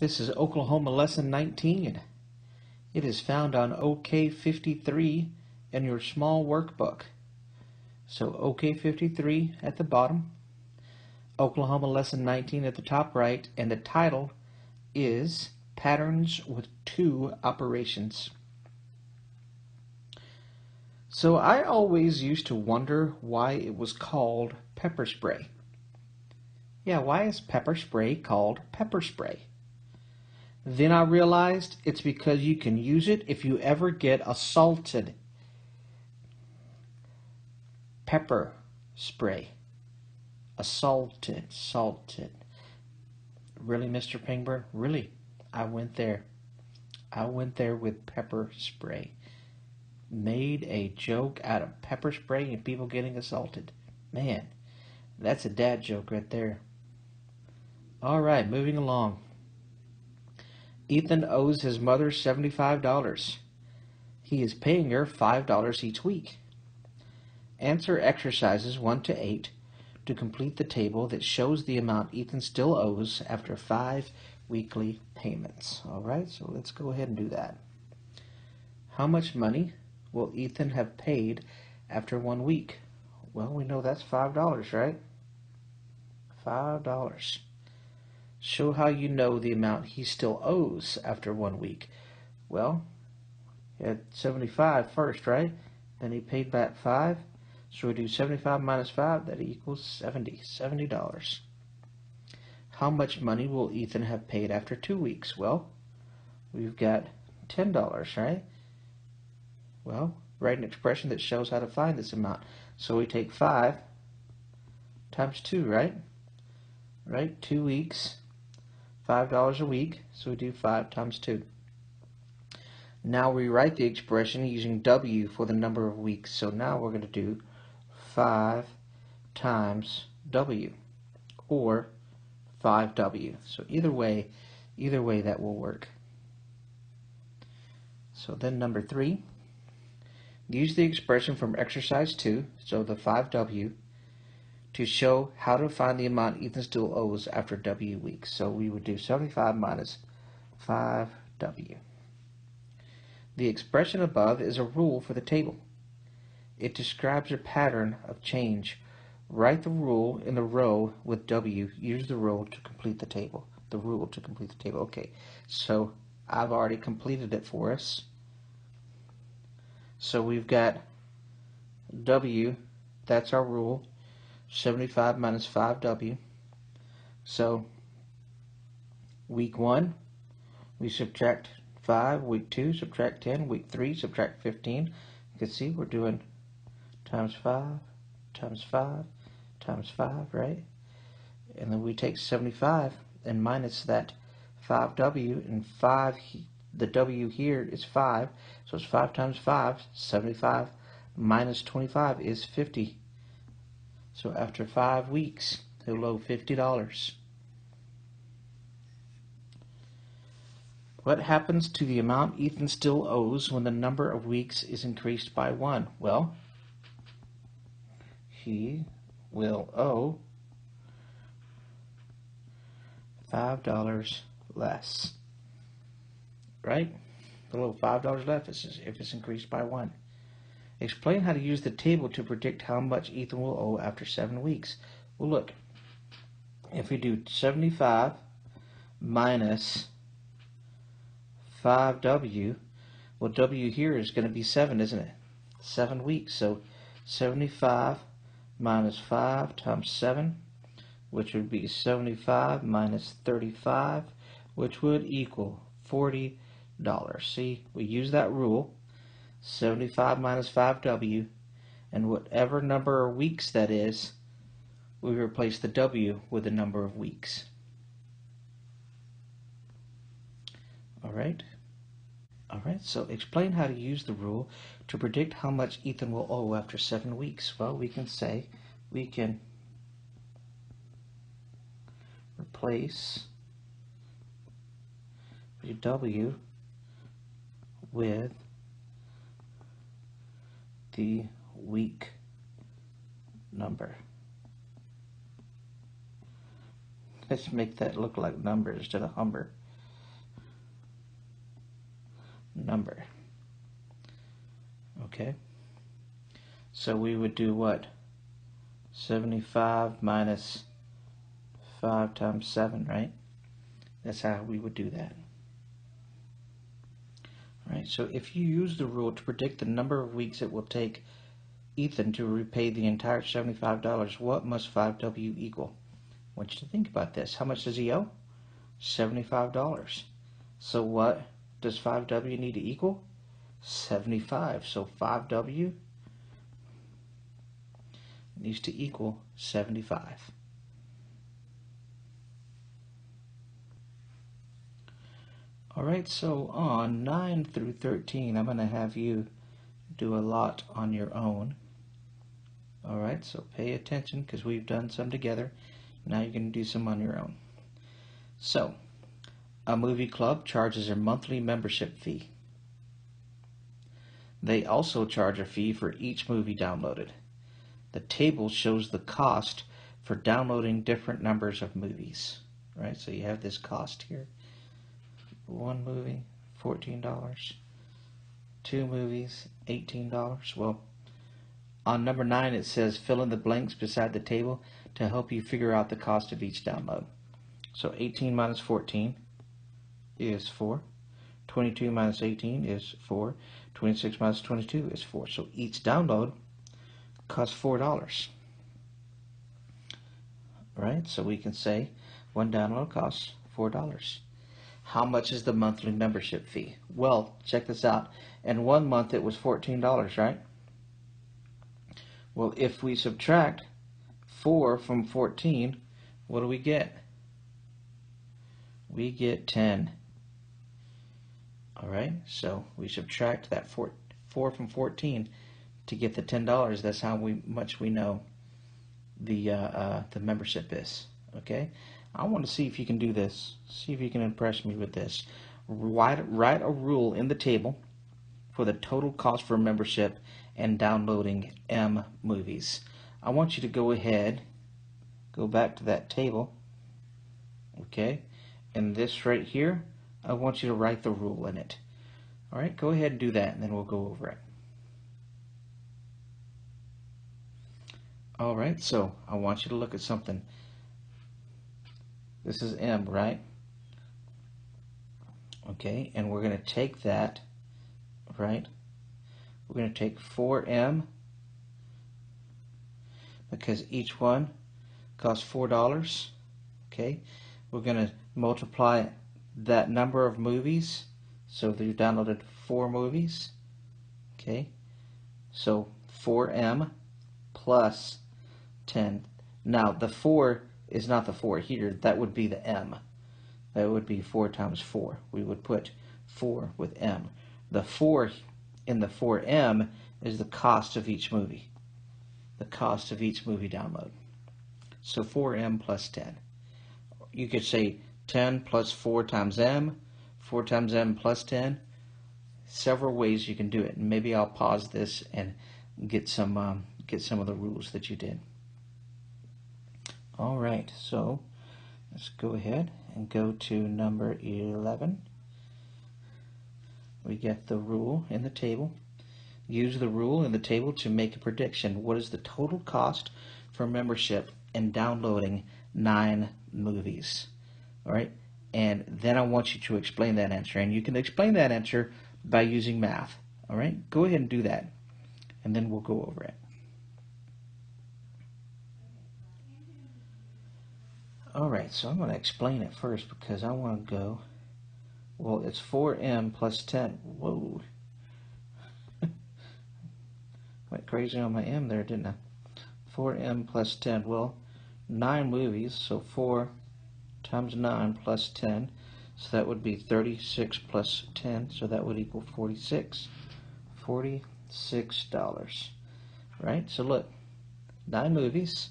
This is Oklahoma Lesson 19. It is found on OK53 in your small workbook. So OK53 at the bottom, Oklahoma Lesson 19 at the top right, and the title is Patterns with Two Operations. So I always used to wonder why it was called pepper spray. Yeah, why is pepper spray called pepper spray? Then I realized it's because you can use it if you ever get assaulted. Pepper spray. Assaulted, salted. Really, Mr. Pangburn? Really? I went there. I went there with pepper spray. Made a joke out of pepper spray and people getting assaulted. Man, that's a dad joke right there. All right, moving along. Ethan owes his mother $75. He is paying her $5 each week. Answer exercises 1 to 8 to complete the table that shows the amount Ethan still owes after five weekly payments. All right, so let's go ahead and do that. How much money will Ethan have paid after one week? Well, we know that's $5, right? $5. Show how you know the amount he still owes after one week. Well, he had 75 first, right? Then he paid back 5. So we do 75 minus 5, that equals 70. $70. How much money will Ethan have paid after two weeks? Well, we've got $10, right? Well, write an expression that shows how to find this amount. So we take 5 times 2, right? Right? Two weeks $5 a week, so we do 5 times 2. Now we write the expression using W for the number of weeks. So now we're going to do 5 times W or 5W. So either way, either way that will work. So then number 3, use the expression from exercise 2, so the 5W, to show how to find the amount Ethan still owes after W weeks. So we would do 75 minus 5W. The expression above is a rule for the table. It describes a pattern of change. Write the rule in the row with W. Use the rule to complete the table. The rule to complete the table. Okay, so I've already completed it for us. So we've got W, that's our rule. 75 minus 5w. So week 1, we subtract 5. Week 2, subtract 10. Week 3, subtract 15. You can see we're doing times 5, times 5, times 5, right? And then we take 75 and minus that 5w, and 5, the w here is 5, so it's 5 times 5, 75 minus 25 is 50. So after five weeks, he'll owe $50. What happens to the amount Ethan still owes when the number of weeks is increased by one? Well, he will owe $5 less. Right? Little $5 less if it's increased by one. Explain how to use the table to predict how much Ethan will owe after seven weeks. Well, look, if we do 75 minus 5W, well, W here is going to be 7, isn't it? 7 weeks. So 75 minus 5 times 7, which would be 75 minus 35, which would equal $40. See, we use that rule 75 minus 5w, and whatever number of weeks that is, we replace the w with the number of weeks. Alright? Alright, so explain how to use the rule to predict how much Ethan will owe after seven weeks. Well, we can say, we can replace the w with the weak number. Let's make that look like number instead of humber. Number. Okay. So we would do what? 75 minus 5 times 7, right? That's how we would do that. Right. so if you use the rule to predict the number of weeks it will take Ethan to repay the entire $75, what must 5W equal? I want you to think about this. How much does he owe? $75. So what does 5W need to equal? 75. So 5W needs to equal 75. Alright, so on 9 through 13, I'm going to have you do a lot on your own. Alright, so pay attention because we've done some together. Now you're going to do some on your own. So, a movie club charges a monthly membership fee. They also charge a fee for each movie downloaded. The table shows the cost for downloading different numbers of movies. Right, so you have this cost here one movie, $14. Two movies, $18. Well, on number nine, it says fill in the blanks beside the table to help you figure out the cost of each download. So 18 minus 14 is 4. 22 minus 18 is 4. 26 minus 22 is 4. So each download costs $4. Right? So we can say one download costs $4. How much is the monthly membership fee? Well, check this out. In one month it was $14, right? Well, if we subtract 4 from 14, what do we get? We get 10. Alright, so we subtract that 4, 4 from 14 to get the $10. That's how we, much we know the, uh, uh, the membership is. Okay? I want to see if you can do this. See if you can impress me with this. Write, write a rule in the table for the total cost for membership and downloading M movies. I want you to go ahead, go back to that table, okay, and this right here, I want you to write the rule in it. All right, go ahead and do that, and then we'll go over it. All right, so I want you to look at something. This is M, right? Okay, and we're going to take that, right? We're going to take 4M because each one costs $4. Okay, we're going to multiply that number of movies. So you've downloaded four movies. Okay, so 4M plus 10. Now the 4 is not the 4 here. That would be the m. That would be 4 times 4. We would put 4 with m. The 4 in the 4m is the cost of each movie. The cost of each movie download. So 4m plus 10. You could say 10 plus 4 times m, 4 times m plus 10. Several ways you can do it. maybe I'll pause this and get some um, get some of the rules that you did. All right, so let's go ahead and go to number 11. We get the rule in the table. Use the rule in the table to make a prediction. What is the total cost for membership and downloading nine movies? All right, and then I want you to explain that answer. And you can explain that answer by using math. All right, go ahead and do that, and then we'll go over it. So I'm going to explain it first because I want to go, well, it's 4m plus 10. Whoa. Went crazy on my m there, didn't I? 4m plus 10. Well, 9 movies, so 4 times 9 plus 10. So that would be 36 plus 10, so that would equal 46. $46. Right? So look, 9 movies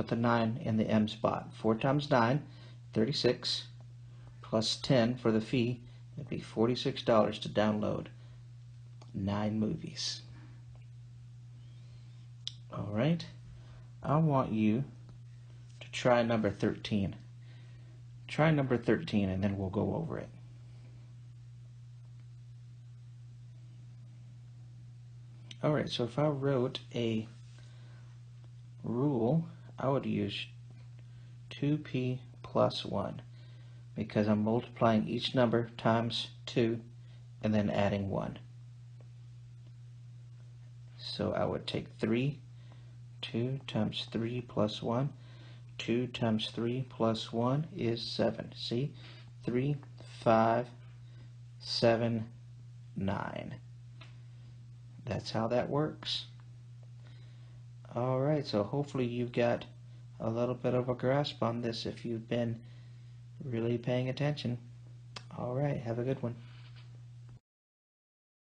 put the 9 in the M spot. 4 times 9, 36, plus 10 for the fee, it'd be $46 to download 9 movies. Alright, I want you to try number 13. Try number 13 and then we'll go over it. Alright, so if I wrote a rule, I would use 2p plus 1 because I'm multiplying each number times 2 and then adding 1. So I would take 3, 2 times 3 plus 1. 2 times 3 plus 1 is 7. See? 3, 5, 7, 9. That's how that works. Alright, so hopefully you've got a little bit of a grasp on this if you've been really paying attention. Alright, have a good one.